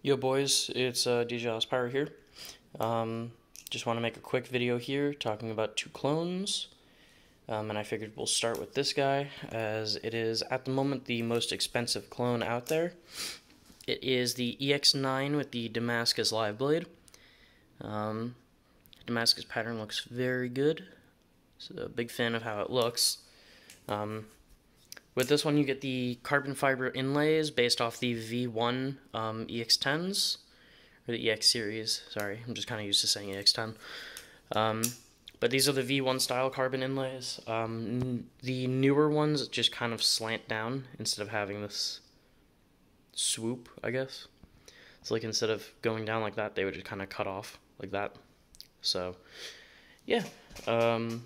Yo boys, it's uh, DJ Pyro here. Um, just want to make a quick video here talking about two clones. Um, and I figured we'll start with this guy, as it is at the moment the most expensive clone out there. It is the EX9 with the Damascus Live Blade. Um, Damascus pattern looks very good. So a big fan of how it looks. Um, with this one, you get the carbon fiber inlays based off the V1 um, EX10s, or the EX series. Sorry, I'm just kind of used to saying EX10. Um, but these are the V1 style carbon inlays. Um, the newer ones just kind of slant down instead of having this swoop, I guess. So like instead of going down like that, they would just kind of cut off like that. So yeah, um,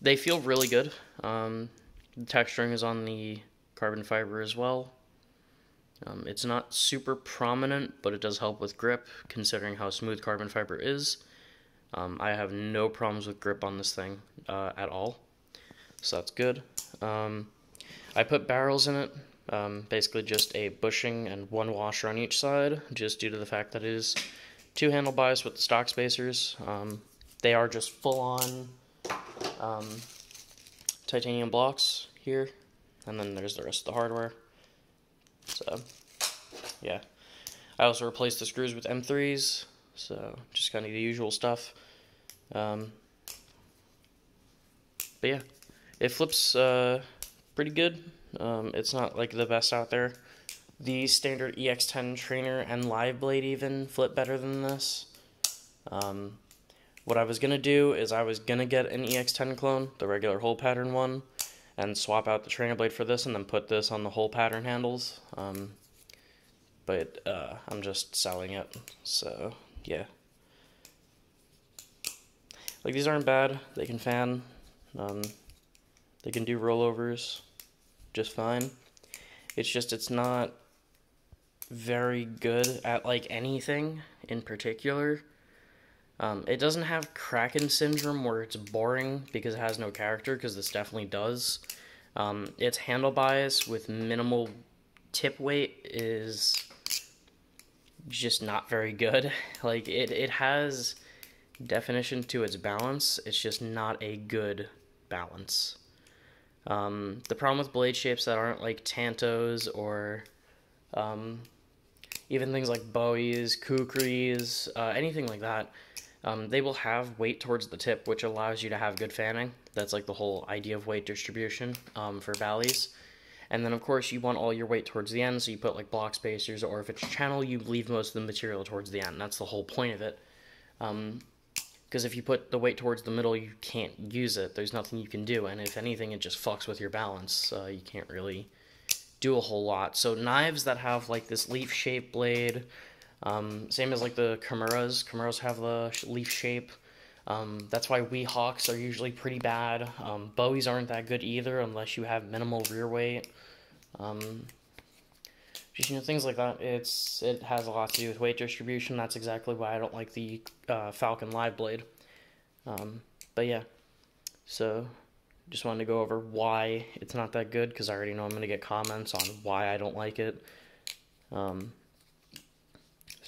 they feel really good. Um, the texturing is on the carbon fiber as well. Um, it's not super prominent, but it does help with grip, considering how smooth carbon fiber is. Um, I have no problems with grip on this thing uh, at all, so that's good. Um, I put barrels in it, um, basically just a bushing and one washer on each side, just due to the fact that it is two handle bias with the stock spacers. Um, they are just full on um, titanium blocks here, and then there's the rest of the hardware. So, yeah. I also replaced the screws with M3s, so just kind of the usual stuff. Um, but yeah, it flips uh, pretty good. Um, it's not like the best out there. The standard EX10 trainer and live blade even flip better than this. Um, what I was going to do is I was going to get an EX10 clone, the regular hole pattern one, and swap out the trainer blade for this and then put this on the hole pattern handles. Um, but uh, I'm just selling it, so yeah. Like these aren't bad. They can fan. Um, they can do rollovers just fine. It's just it's not very good at like anything in particular. Um, it doesn't have Kraken syndrome where it's boring because it has no character, because this definitely does. Um, its handle bias with minimal tip weight is just not very good. Like it, it has definition to its balance. It's just not a good balance. Um, the problem with blade shapes that aren't like Tantos or um, even things like Bowies, Kukris, uh, anything like that, um, they will have weight towards the tip, which allows you to have good fanning. That's like the whole idea of weight distribution um, for balis. And then, of course, you want all your weight towards the end, so you put like block spacers, or if it's channel, you leave most of the material towards the end. That's the whole point of it. Because um, if you put the weight towards the middle, you can't use it. There's nothing you can do, and if anything, it just fucks with your balance. Uh, you can't really do a whole lot. So knives that have like this leaf-shaped blade, um, same as like the Kimuras. Kimuras have the leaf shape. Um, that's why Weehawks are usually pretty bad. Um, Bowies aren't that good either unless you have minimal rear weight. Um, just you know things like that. It's it has a lot to do with weight distribution. That's exactly why I don't like the uh, Falcon Live Blade. Um, but yeah, so just wanted to go over why it's not that good because I already know I'm going to get comments on why I don't like it. Um,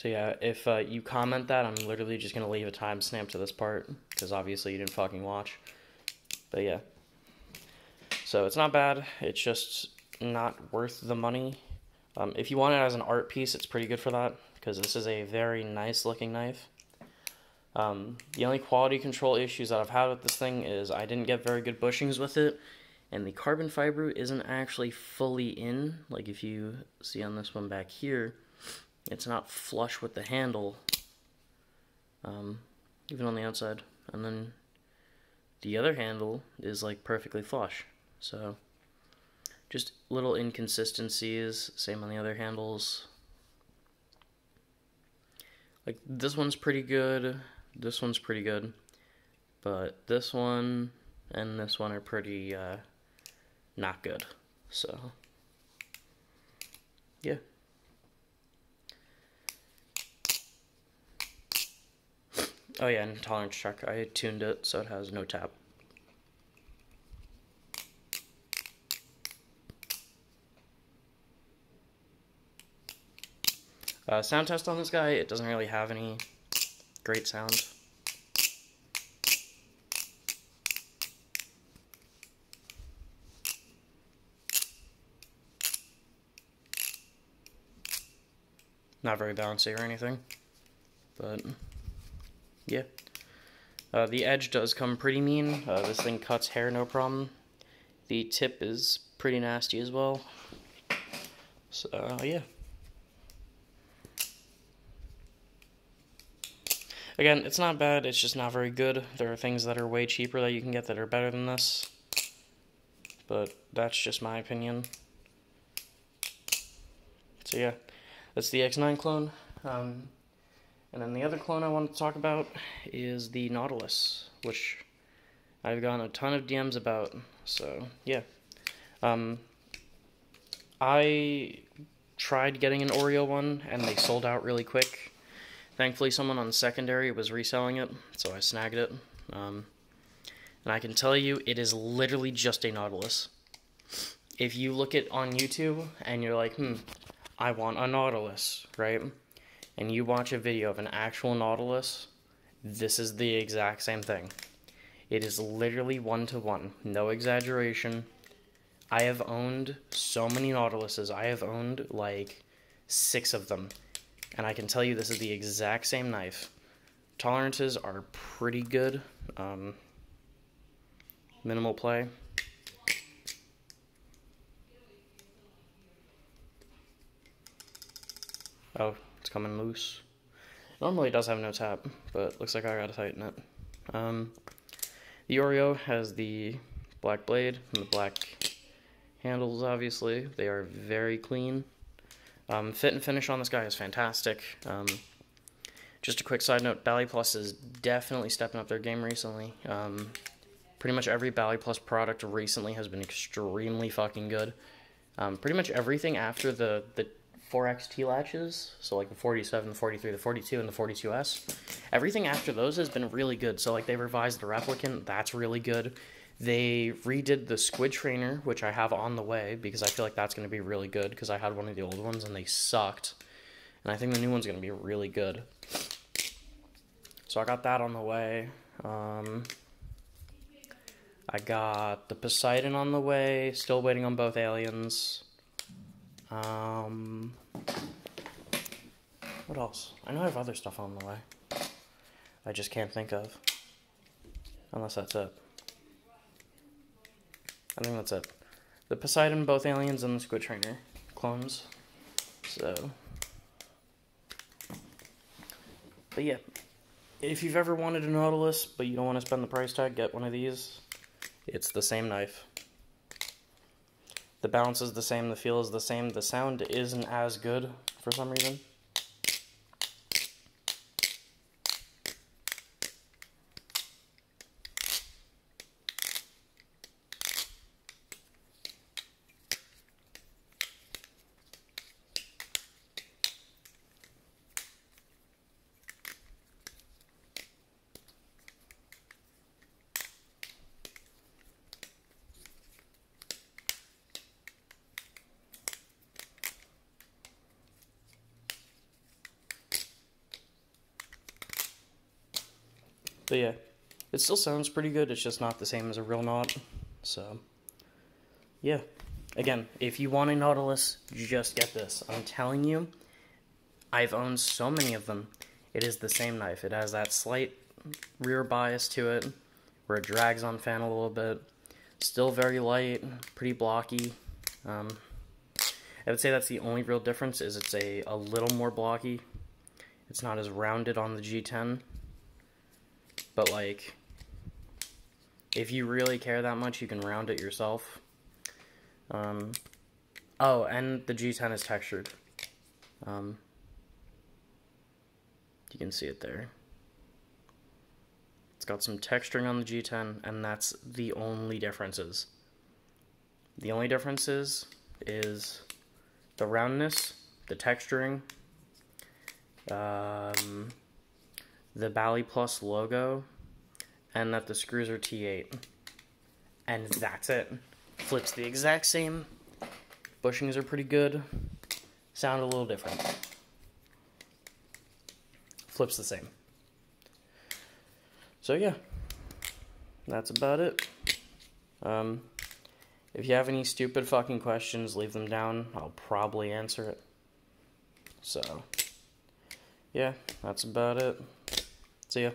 so yeah, if uh, you comment that, I'm literally just to leave a timestamp to this part, because obviously you didn't fucking watch. But yeah. So it's not bad, it's just not worth the money. Um, if you want it as an art piece, it's pretty good for that, because this is a very nice looking knife. Um, the only quality control issues that I've had with this thing is I didn't get very good bushings with it, and the carbon fiber isn't actually fully in. Like if you see on this one back here, it's not flush with the handle, um, even on the outside. And then the other handle is like perfectly flush. So just little inconsistencies. Same on the other handles. Like this one's pretty good. This one's pretty good. But this one and this one are pretty uh, not good. So yeah. Oh yeah, and tolerance check. I tuned it so it has no tap. Uh, sound test on this guy, it doesn't really have any great sound. Not very bouncy or anything, but yeah. Uh, the edge does come pretty mean. Uh, this thing cuts hair no problem. The tip is pretty nasty as well. So, uh, yeah. Again, it's not bad, it's just not very good. There are things that are way cheaper that you can get that are better than this. But that's just my opinion. So yeah, that's the X9 clone. Um, and then the other clone I want to talk about is the Nautilus, which I've gotten a ton of DMs about. So, yeah. Um, I tried getting an Oreo one, and they sold out really quick. Thankfully, someone on secondary was reselling it, so I snagged it. Um, and I can tell you, it is literally just a Nautilus. If you look at on YouTube and you're like, hmm, I want a Nautilus, right? And you watch a video of an actual Nautilus, this is the exact same thing. It is literally one to one, no exaggeration. I have owned so many Nautiluses. I have owned like six of them. And I can tell you this is the exact same knife. Tolerances are pretty good. Um, minimal play. Oh, coming loose. Normally it does have no tap, but looks like I gotta tighten it. Um, the Oreo has the black blade and the black handles, obviously. They are very clean. Um, fit and finish on this guy is fantastic. Um, just a quick side note, BaliPlus is definitely stepping up their game recently. Um, pretty much every BaliPlus product recently has been extremely fucking good. Um, pretty much everything after the, the 4X T latches, so like the 47, the 43, the 42, and the 42S. Everything after those has been really good. So like they revised the replicant, that's really good. They redid the squid trainer, which I have on the way because I feel like that's going to be really good because I had one of the old ones and they sucked. And I think the new one's going to be really good. So I got that on the way. Um, I got the Poseidon on the way, still waiting on both aliens. Um, what else? I know I have other stuff on the way. I just can't think of. Unless that's it. I think that's it. The Poseidon, both aliens, and the Squid Trainer clones. So. But yeah. If you've ever wanted a Nautilus, but you don't want to spend the price tag, get one of these. It's the same knife. The balance is the same, the feel is the same, the sound isn't as good for some reason. But yeah, it still sounds pretty good. It's just not the same as a real knot. So, yeah. Again, if you want a Nautilus, just get this. I'm telling you, I've owned so many of them. It is the same knife. It has that slight rear bias to it, where it drags on fan a little bit. Still very light, pretty blocky. Um, I would say that's the only real difference is it's a, a little more blocky. It's not as rounded on the G10. But like, if you really care that much, you can round it yourself. Um, oh, and the G10 is textured. Um, you can see it there. It's got some texturing on the G10, and that's the only differences. The only differences is the roundness, the texturing, um, the BaliPlus logo, and that the screws are T8. And that's it. Flips the exact same. Bushings are pretty good. Sound a little different. flips the same. So yeah, that's about it. Um, if you have any stupid fucking questions, leave them down. I'll probably answer it. So, yeah, that's about it. See ya.